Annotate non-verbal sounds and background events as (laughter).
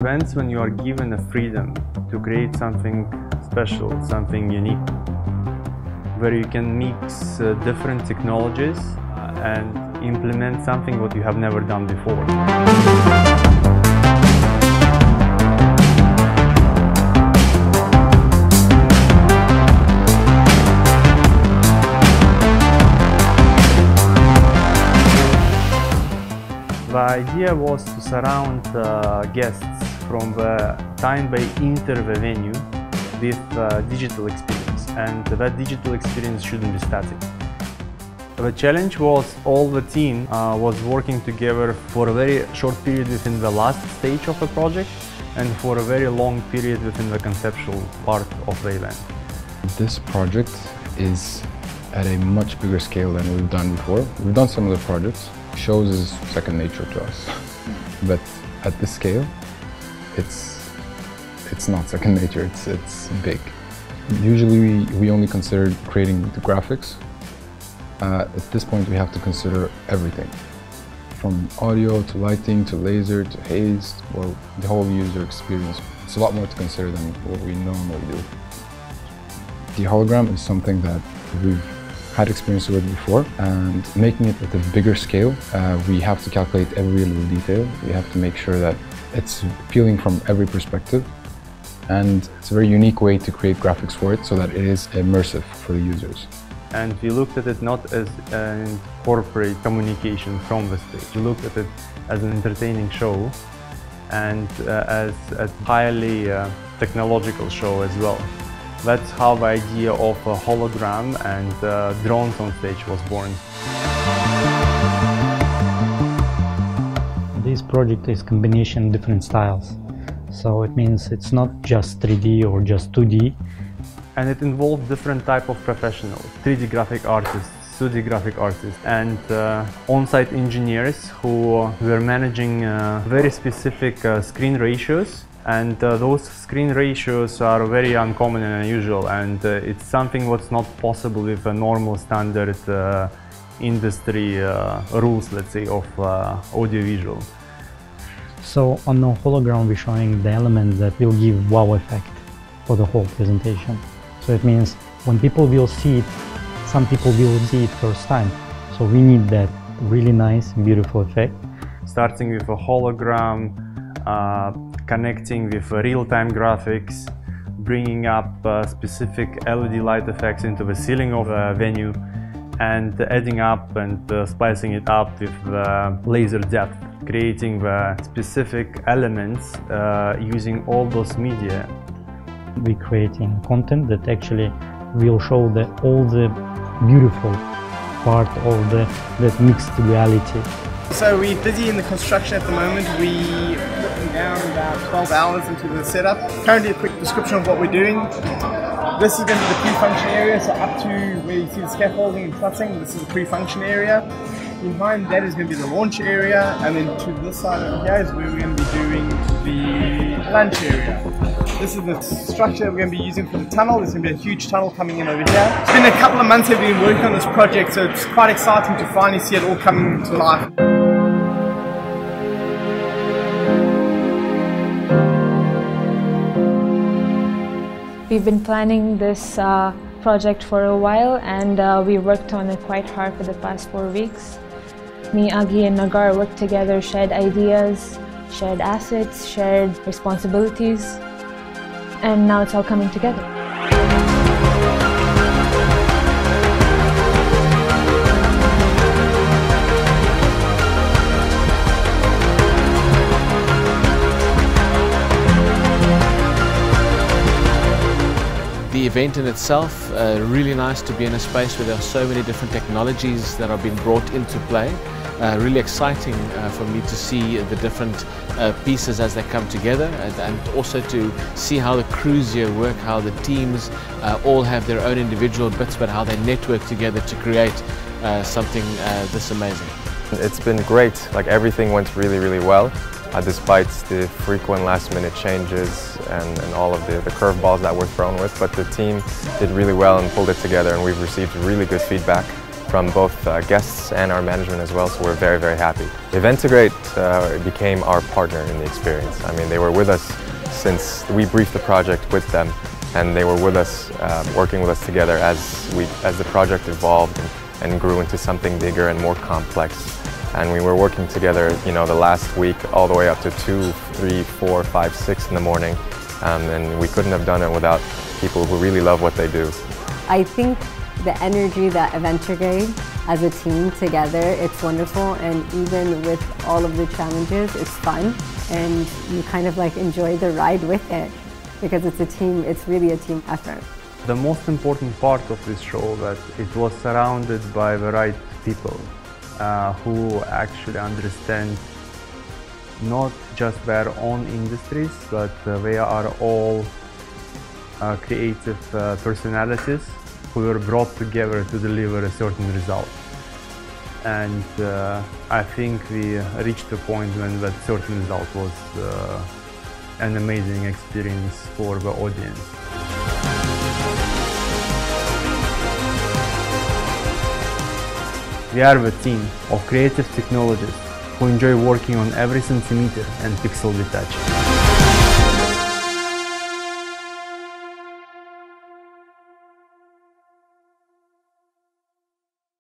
Events when you are given a freedom to create something special, something unique, where you can mix uh, different technologies uh, and implement something what you have never done before. The idea was to surround uh, guests from the time they enter the venue with uh, digital experience and that digital experience shouldn't be static. The challenge was all the team uh, was working together for a very short period within the last stage of the project and for a very long period within the conceptual part of the event. This project is at a much bigger scale than we've done before. We've done similar projects. Shows is second nature to us. (laughs) But at this scale, it's it's not second nature, it's it's big. Usually we, we only consider creating the graphics. Uh, at this point we have to consider everything. From audio to lighting to laser to haze, well the whole user experience. It's a lot more to consider than what we normally do. The hologram is something that we've had experience with before and making it at a bigger scale, uh, we have to calculate every little detail. We have to make sure that it's appealing from every perspective and it's a very unique way to create graphics for it so that it is immersive for the users. And we looked at it not as a corporate communication from the stage. We looked at it as an entertaining show and uh, as a highly uh, technological show as well. That's how the idea of a hologram and uh, drones on stage was born. This project is combination different styles. So it means it's not just 3D or just 2D. And it involves different type of professionals, 3D graphic artists, 2D graphic artists and uh, on-site engineers who were managing uh, very specific uh, screen ratios and uh, those screen ratios are very uncommon and unusual and uh, it's something what's not possible with a normal standard uh, industry rules let's say of audiovisual. So on the hologram we're showing the elements that will give wow effect for the whole presentation. So it means when people will see it, some people will see it first time. So we need that really nice beautiful effect. Starting with a hologram, uh, connecting with real-time graphics, bringing up uh, specific LED light effects into the ceiling of the venue, and adding up and uh, splicing it up with laser depth, creating the specific elements uh, using all those media. We're creating content that actually will show the, all the beautiful part of the that mixed reality. So we're busy in the construction at the moment. We putting down about 12 hours into the setup. Currently a quick description of what we're doing. This is going to be the pre-function area, so up to where you see the scaffolding and trussing, this is the pre-function area. Behind that is going to be the launch area, and then to this side over here is where we're going to be doing the lunch area. This is the structure we're going to be using for the tunnel. There's going to be a huge tunnel coming in over here. It's been a couple of months that we've been working on this project, so it's quite exciting to finally see it all coming to life. We've been planning this uh, project for a while and uh, we worked on it quite hard for the past four weeks. Me, Agi and Nagar worked together, shared ideas, shared assets, shared responsibilities, and now it's all coming together. Event in itself, uh, really nice to be in a space where there are so many different technologies that are being brought into play. Uh, really exciting uh, for me to see the different uh, pieces as they come together and, and, also to see how the crews here work, how the teams uh, all have their own individual bits but how they network together to create uh, something this amazing. It's been great, like everything went really really well uh, despite the frequent last minute changes and, and all of the, the curveballs that were thrown with. But the team did really well and pulled it together and we've received really good feedback from both uh, guests and our management as well, so we're very, very happy. Eventagrate uh, became our partner in the experience. I mean, they were with us since we briefed the project with them, and they were with us, uh, working with us together as, we, as the project evolved and, and grew into something bigger and more complex. And we were working together, you know, the last week all the way up to two, three, four, five, six in the morning. Um, and we couldn't have done it without people who really love what they do. I think the energy that Eventagrate as a team together, it's wonderful and even with all of the challenges, it's fun and you kind of like enjoy the ride with it because it's a team, it's really a team effort. The most important part of this show that it was surrounded by the right people uh, who actually understand not just their own industries, but uh, they are all uh, creative uh, personalities who were brought together to deliver a certain result. And uh, I think we reached a point when that certain result was uh, an amazing experience for the audience. We are the team of creative technologists who enjoy working on every centimeter and pixel we touch.